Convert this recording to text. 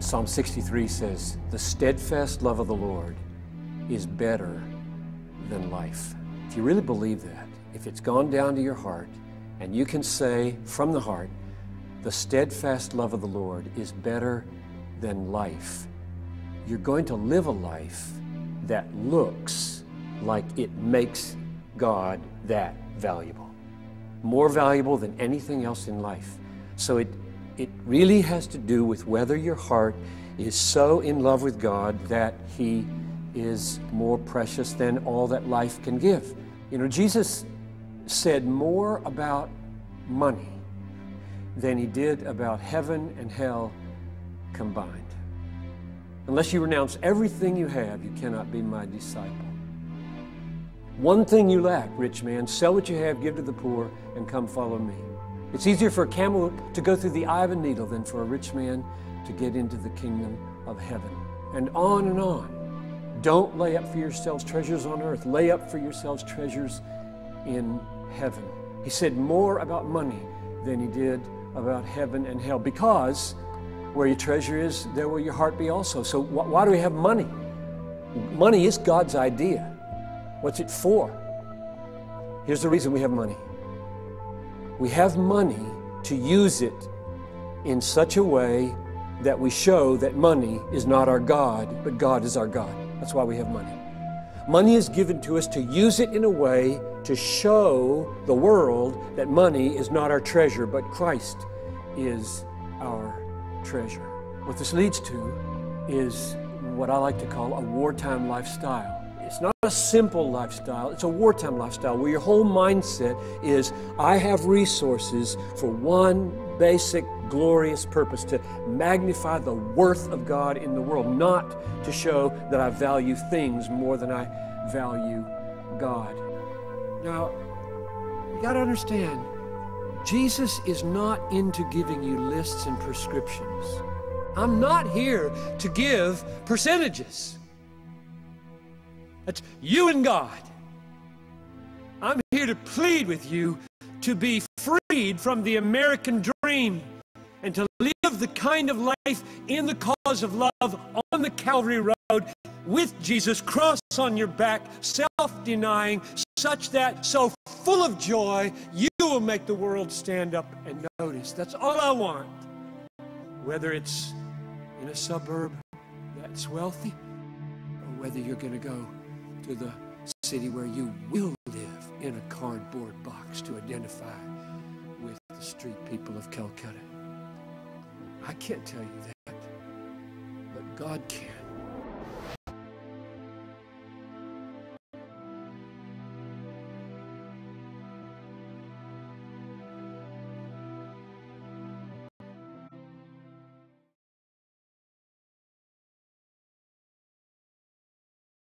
Psalm 63 says, The steadfast love of the Lord is better than life. If you really believe that, if it's gone down to your heart, and you can say from the heart, the steadfast love of the Lord is better than life, you're going to live a life that looks like it makes God that valuable. More valuable than anything else in life. So it, it really has to do with whether your heart is so in love with God that He is more precious than all that life can give. You know, Jesus said more about money than He did about heaven and hell combined. Unless you renounce everything you have, you cannot be my disciple. One thing you lack, rich man, sell what you have, give to the poor, and come follow me. It's easier for a camel to go through the eye of a needle than for a rich man to get into the kingdom of heaven. And on and on. Don't lay up for yourselves treasures on earth. Lay up for yourselves treasures in heaven. He said more about money than he did about heaven and hell because where your treasure is, there will your heart be also. So, wh- why do we have money? Money is God's idea. What's it for? Here's the reason we have money we have money to use it in such a way that we show that money is not our God, but God is our God. That's why we have money. Money is given to us to use it in a way to show the world that money is not our treasure, but Christ is our treasure. What this leads to is what I like to call a wartime lifestyle. A simple lifestyle, it's a wartime lifestyle where your whole mindset is I have resources for one basic, glorious purpose to magnify the worth of God in the world, not to show that I value things more than I value God. Now, you got to understand, Jesus is not into giving you lists and prescriptions. I'm not here to give percentages. That's you and God. I'm here to plead with you to be freed from the American dream and to live the kind of life in the cause of love on the Calvary Road with Jesus, cross on your back, self denying, such that so full of joy, you will make the world stand up and notice. That's all I want. Whether it's in a suburb that's wealthy or whether you're going to go to the city where you will live in a cardboard box to identify with the street people of Calcutta. I can't tell you that, but God can.